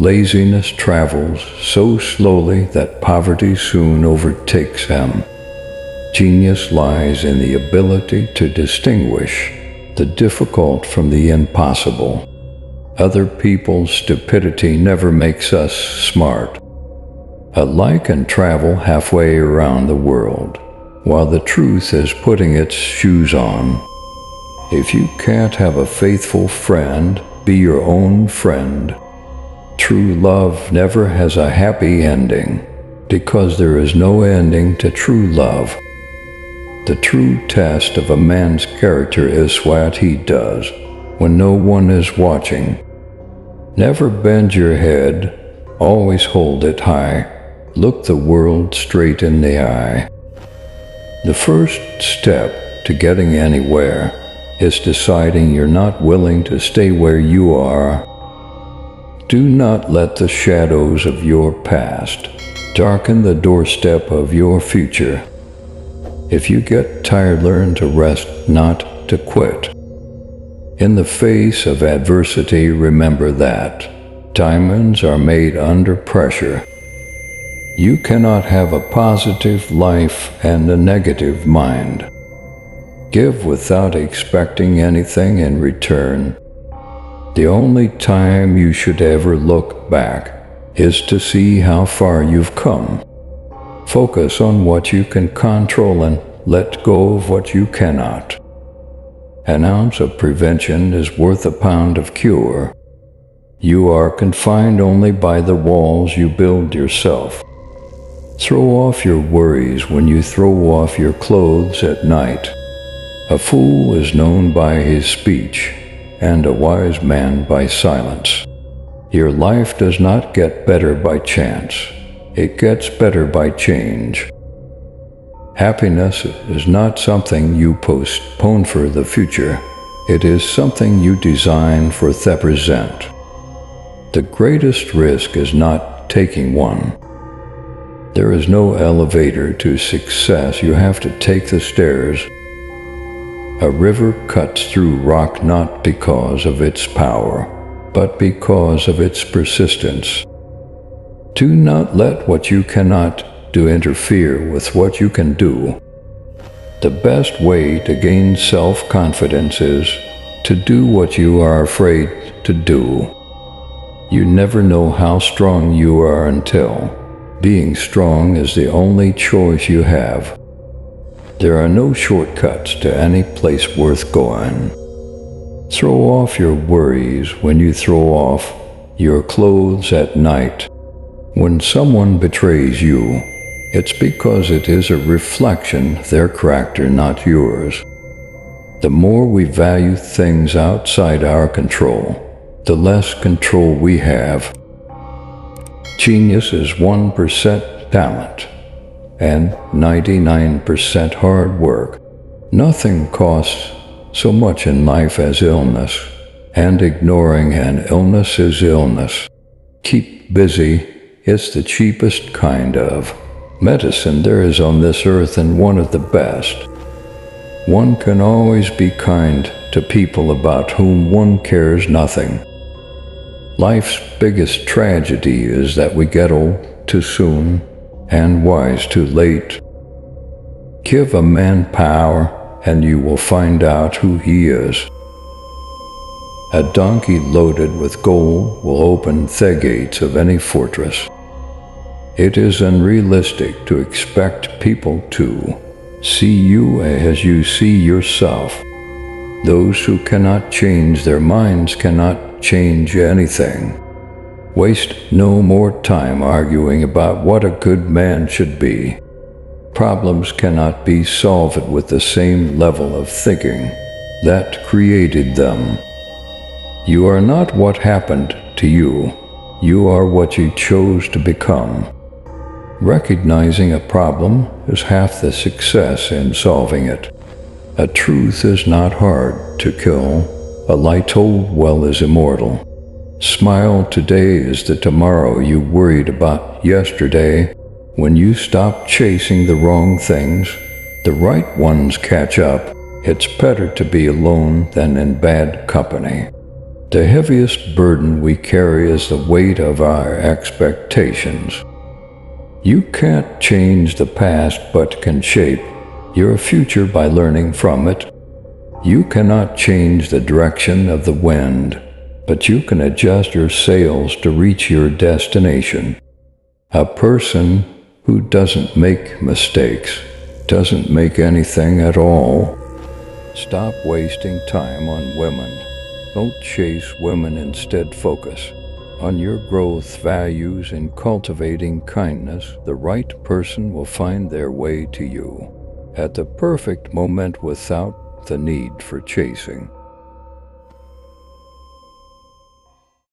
Laziness travels so slowly that poverty soon overtakes him. Genius lies in the ability to distinguish the difficult from the impossible. Other people's stupidity never makes us smart. A lie can travel halfway around the world, while the truth is putting its shoes on. If you can't have a faithful friend, be your own friend. True love never has a happy ending, because there is no ending to true love. The true test of a man's character is what he does when no one is watching. Never bend your head, always hold it high. Look the world straight in the eye. The first step to getting anywhere is deciding you're not willing to stay where you are. Do not let the shadows of your past darken the doorstep of your future. If you get tired, learn to rest, not to quit. In the face of adversity, remember that diamonds are made under pressure. You cannot have a positive life and a negative mind. Give without expecting anything in return. The only time you should ever look back is to see how far you've come. Focus on what you can control and let go of what you cannot. An ounce of prevention is worth a pound of cure. You are confined only by the walls you build yourself. Throw off your worries when you throw off your clothes at night. A fool is known by his speech, and a wise man by silence. Your life does not get better by chance, it gets better by change. Happiness is not something you postpone for the future, it is something you design for the present. The greatest risk is not taking one. There is no elevator to success, you have to take the stairs a river cuts through rock not because of its power, but because of its persistence. Do not let what you cannot do interfere with what you can do. The best way to gain self confidence is to do what you are afraid to do. You never know how strong you are until being strong is the only choice you have. There are no shortcuts to any place worth going. Throw off your worries when you throw off your clothes at night. When someone betrays you, it's because it is a reflection their character, not yours. The more we value things outside our control, the less control we have. Genius is 1% talent and 99% hard work. Nothing costs so much in life as illness, and ignoring an illness is illness. Keep busy, it's the cheapest kind of medicine there is on this earth and one of the best. One can always be kind to people about whom one cares nothing. Life's biggest tragedy is that we get old too soon and wise too late. Give a man power, and you will find out who he is. A donkey loaded with gold will open the gates of any fortress. It is unrealistic to expect people to see you as you see yourself. Those who cannot change their minds cannot change anything. Waste no more time arguing about what a good man should be. Problems cannot be solved with the same level of thinking that created them. You are not what happened to you, you are what you chose to become. Recognizing a problem is half the success in solving it. A truth is not hard to kill, a lie told well is immortal. Smile today is the tomorrow you worried about yesterday. When you stop chasing the wrong things, the right ones catch up. It's better to be alone than in bad company. The heaviest burden we carry is the weight of our expectations. You can't change the past but can shape your future by learning from it. You cannot change the direction of the wind, but you can adjust your sails to reach your destination. A person who doesn't make mistakes doesn't make anything at all. Stop wasting time on women. Don't chase women, instead, focus on your growth values in cultivating kindness, the right person will find their way to you at the perfect moment without the need for chasing.